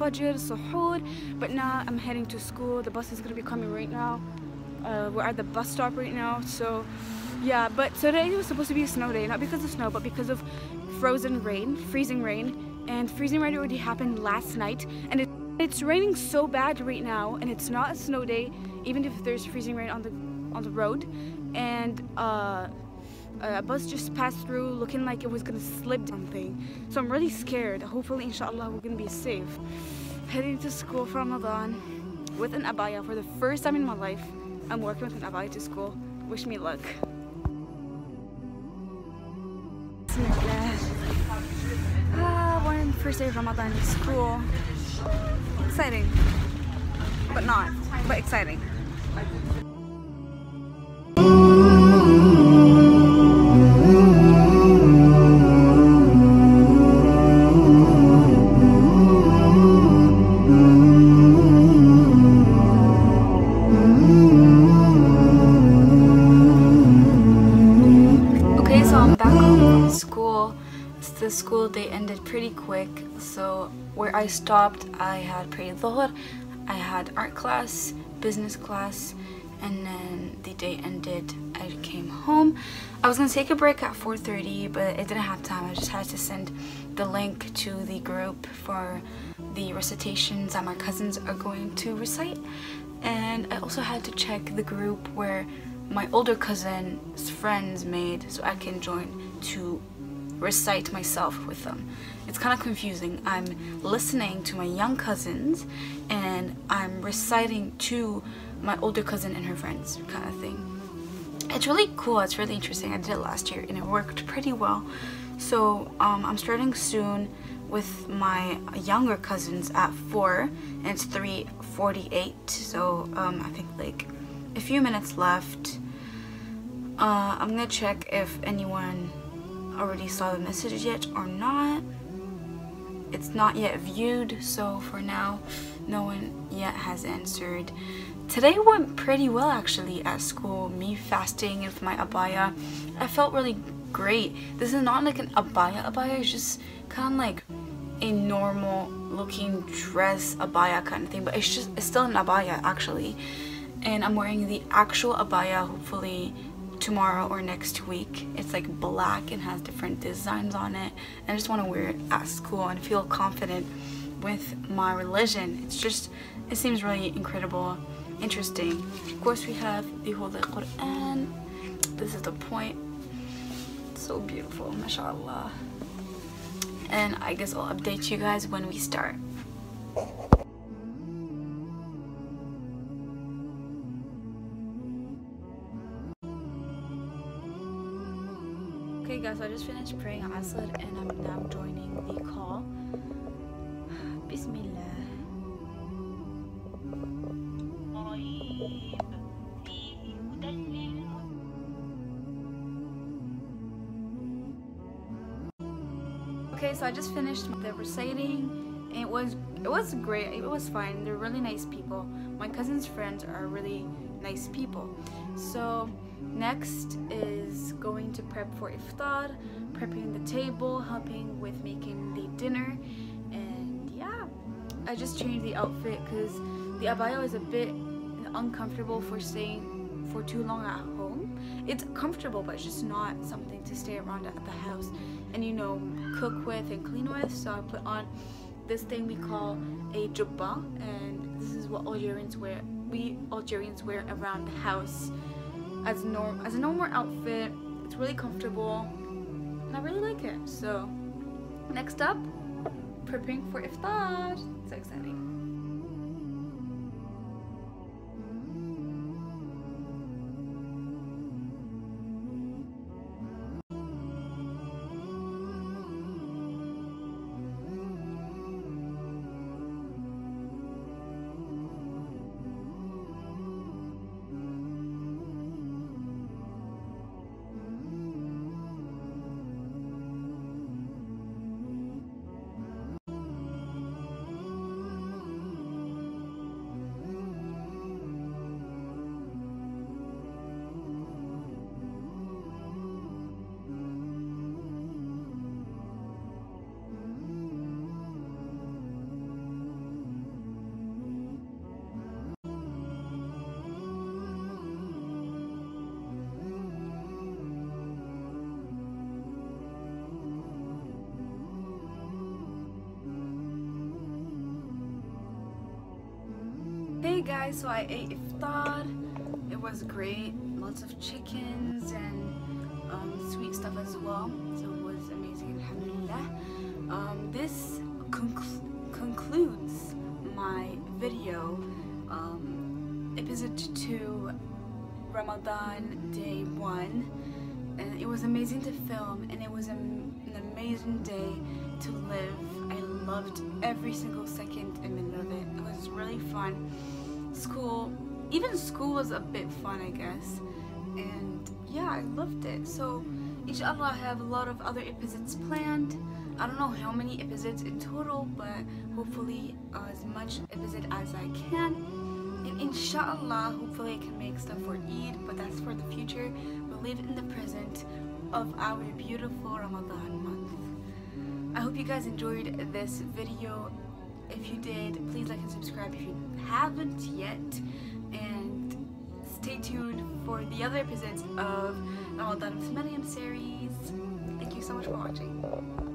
fajr, suhoor. But now I'm heading to school. The bus is gonna be coming right now. Uh, we're at the bus stop right now. So yeah, but today was supposed to be a snow day, not because of snow, but because of frozen rain, freezing rain. And freezing rain already happened last night. And it, it's raining so bad right now, and it's not a snow day, even if there's freezing rain on the on the road. And uh, a bus just passed through looking like it was gonna slip something. So I'm really scared. Hopefully, inshallah, we're gonna be safe. Heading to school for Ramadan with an abaya for the first time in my life. I'm working with an abaya to school. Wish me luck. Ah, one first day of Ramadan in school. Exciting, but not, but exciting. Quick. So where I stopped, I had pre dhuhr, I had art class, business class, and then the day ended. I came home. I was gonna take a break at 4:30, but it didn't have time. I just had to send the link to the group for the recitations that my cousins are going to recite, and I also had to check the group where my older cousin's friends made so I can join to recite myself with them. It's kind of confusing. I'm listening to my young cousins and I'm reciting to my older cousin and her friends kind of thing. It's really cool. It's really interesting. I did it last year and it worked pretty well. So um, I'm starting soon with my younger cousins at 4 and it's 3.48 so um, I think like a few minutes left. Uh, I'm gonna check if anyone already saw the message yet or not. It's not yet viewed, so for now, no one yet has answered. Today went pretty well actually at school. Me fasting with my abaya. I felt really great. This is not like an abaya abaya, it's just kind of like a normal looking dress abaya kind of thing, but it's just, it's still an abaya actually. And I'm wearing the actual abaya hopefully tomorrow or next week. It's like black and has different designs on it. And I just want to wear it at school and feel confident with my religion. It's just, it seems really incredible, interesting. Of course we have the Holy Quran. This is the point. It's so beautiful, mashallah. And I guess I'll update you guys when we start. Guys, so I just finished praying Asr and I'm now joining the call. Bismillah. Okay, so I just finished the reciting. It was it was great. It was fine. They're really nice people. My cousin's friends are really nice people. So next is going to prep for iftar, prepping the table, helping with making the dinner, and yeah, I just changed the outfit because the abaya is a bit uncomfortable for staying for too long at home. It's comfortable, but it's just not something to stay around at the house and you know cook with and clean with. So I put on this thing we call a jubba, and this is what Algerians wear. We Algerians wear around the house as norm as a normal outfit. It's really comfortable, and I really like it. So next up, preparing for iftar. So exciting. Guys, so I ate iftar. It was great. Lots of chickens and um, sweet stuff as well. So it was amazing, alhamdulillah. Um, this conclu concludes my video. Um, episode 2, Ramadan day 1. And it was amazing to film and it was an amazing day to live. I loved every single second and minute of it. It was really fun. School, even school was a bit fun, I guess. And yeah, I loved it. So, inshallah, I have a lot of other episodes planned. I don't know how many episodes in total, but hopefully as much episode as I can. And inshallah, hopefully I can make stuff for Eid, but that's for the future. We live in the present of our beautiful Ramadan month. I hope you guys enjoyed this video. If you did, please like and subscribe if you haven't yet. And stay tuned for the other episodes of Ramadan with Mariam series. Thank you so much for watching.